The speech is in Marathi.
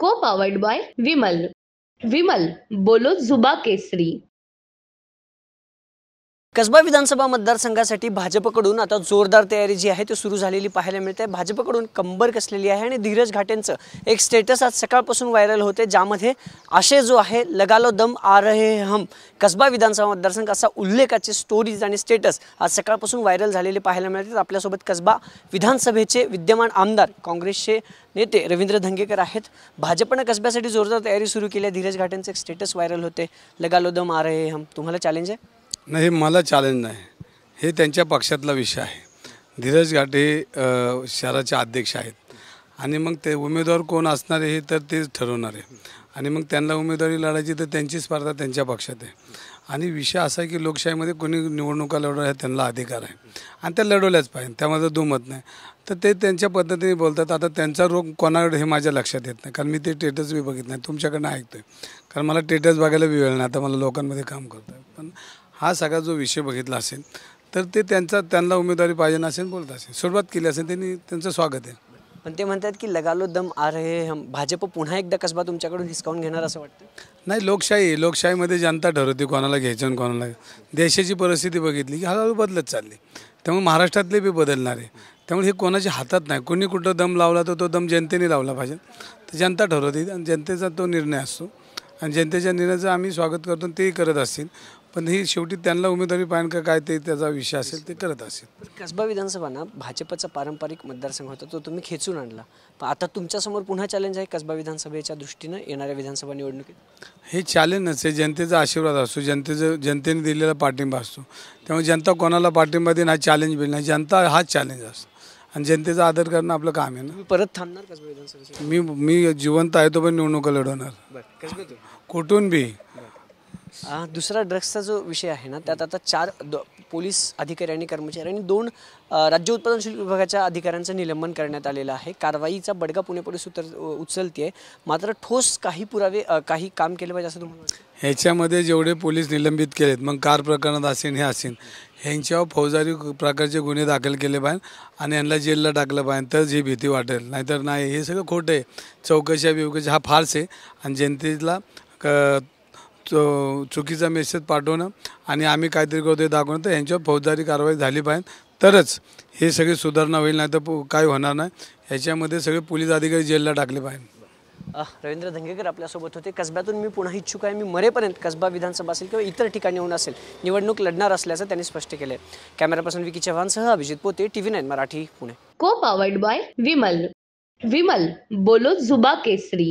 को पावर्ड बाय विमल विमल बोलो जुबा केसरी कसबा विधानसभा मतदारसंघासाठी भाजपकडून आता जोरदार तयारी जी आहे ती सुरू झालेली पाहायला मिळते. भाजपकडून कंबर कसलेली आहे आणि धीरज घाटेंचं एक स्टेटस आज सकाळपासून व्हायरल होते ज्यामध्ये आशय जो आहे लगालो दम आ रहे हम. कसबा विधानसभा मतदारसंघ असा उल्लेखाचे स्टोरीज आणि स्टेटस आज सकाळपासून व्हायरल झालेले पाहायला मिळतात. आपल्यासोबत कसबा विधानसभेचे विद्यमान आमदार काँग्रेसचे नेते रवींद्र धंगेकर आहेत. भाजपनं कसब्यासाठी जोरदार तयारी सुरू केली आहे. धीरज घाटेंचं एक स्टेटस व्हायरल होते. लगालो दम आ रहे हम. तुम्हाला चॅलेंज आहे? नाही हे मला चॅलेंज नाही. हे त्यांच्या पक्षातला विषय आहे. धीरज घाटे हे शहराचे अध्यक्ष आहेत. आणि मग ते उमेदवार कोण असणार आहे हे तर तेच ठरवणार आहे. आणि मग त्यांना उमेदवारी लढायची तर त्यांची स्पर्धा त्यांच्या पक्षात आहे. आणि विषय असा आहे की लोकशाहीमध्ये कोणी निवडणुका लढवण्या त्यांना अधिकार आहे. आणि त्या लढवल्याच पाहिजे त्यामध्ये दुमत नाही. तर ते त्यांच्या पद्धतीने बोलतात. आता त्यांचा रोग कोणाकडे हे माझ्या लक्षात येत नाही. कारण मी ते टेटस बी बघित नाही. तुमच्याकडनं आहे कारण मला टेटस बघायला वेळ नाही. आता मला लोकांमध्ये काम करतं पण हा सगळा जो विषय बघितला असेल तर ते त्यांचा त्यांना उमेदवारी पाहिजे नसेल बोलत असेल. सुरुवात केली असेल त्यांनी त्यांचं स्वागत आहे. पण ते म्हणतात की लगालो दम आ रहे हम. भाजप पुन्हा एकदा कसबा तुमच्याकडून हिसकावून घेणार असं वाटतं? नाही लोकशाही आहे. लोकशाहीमध्ये जनता ठरवते कोणाला घ्यायचं आणि कोणाला देशाची परिस्थिती बघितली की हळूहळू बदलत चालली. त्यामुळे महाराष्ट्रातले बी बदलणार. आहे त्यामुळे हे कोणाच्या हातात नाही. कोणी कुठं दम लावला तर तो दम जनतेने लावला पाहिजे. तर जनता ठरवते. आणि जनतेचा तो निर्णय असतो. आणि जनतेच्या निर्णयाचं आम्ही स्वागत करतो आणि तेही करत असतील. पण ही शेवटी त्यांना उमेदवारी पाहिजे का काय ते त्याचा विषय असेल ते करत असेल. कसबा विधानसभा ना भाजपचा पारंपरिक मतदारसंघ होता तो तुम्ही खेचून आणला. पण आता तुमच्यासमोर पुन्हा चॅलेंज आहे कसबा विधानसभेच्या दृष्टीनं येणाऱ्या विधानसभा निवडणुकीत? हे चॅलेंज नसते जनतेचा आशीर्वाद असतो. जनतेचं जनतेने दिलेला पाठिंबा असतो. त्यामुळे जनता कोणाला पाठिंबा देईन हा चॅलेंज बिल नाही. जनता हाच चॅलेंज असतो. आणि जनतेचा आदर करणं आपलं काम आहे ना. तुम्ही परत थांबणार कसबा विधानसभेसाठी? मी मी जिवंत आहे तो पण निवडणुका लढवणार. बरं कसबा कुठून बी? दुसरा ड्रग्सचा जो विषय आहे ना त्यात आता चार द- पोलीस अधिकारी आणि कर्मचारी आणि दोन राज्य उत्पादन शुल्क विभागाच्या अधिकाऱ्यांचं निलंबन करण्यात आलेलं आहे. कारवाईचा बडगा पुणे पोलीस उतर उचलते मात्र ठोस काही पुरावे काही काम केलं पाहिजे असं तुम्हाला ह्याच्यामध्ये जेवढे पोलीस निलंबित केलेत मग कार प्रकरणात असेन हे असेन. ह्यांच्यावर फौजदारी प्रकारचे गुन्हे दाखल केले पाहिजे आणि यांना जेलला टाकलं पाहिजे. तरच ही भीती वाटेल. नाहीतर नाही हे सगळं खोटं आहे. चौकशा बिवकशा हा फारच आहे. आणि जनतेला क चुकीचा मेसेज पाठवणं आणि आम्ही काहीतरी करतो हे दाखवणं तर यांच्यावर फौजदारी कारवाई झाली पाहिजे. तरच हे सगळी सुधारणा होईल नाही तर काय होणार नाही. ह्याच्यामध्ये सगळे पोलीस अधिकारी जेलला टाकले पाहिजे. रवींद्र धंगेकर आपल्यासोबत होते. कसब्यातून मी पुन्हा इच्छुक आहे. मी मरेपर्यंत कसबा विधानसभा असेल किंवा इतर ठिकाणी येऊन असेल निवडणूक लढणार असल्याचं त्यांनी स्पष्ट केलं camera person Vicky चव्हाणसह Abhijit Pote T V nine Marathi Pune. Co powered by Vimal. Vimal बोलो जुबा केसरी.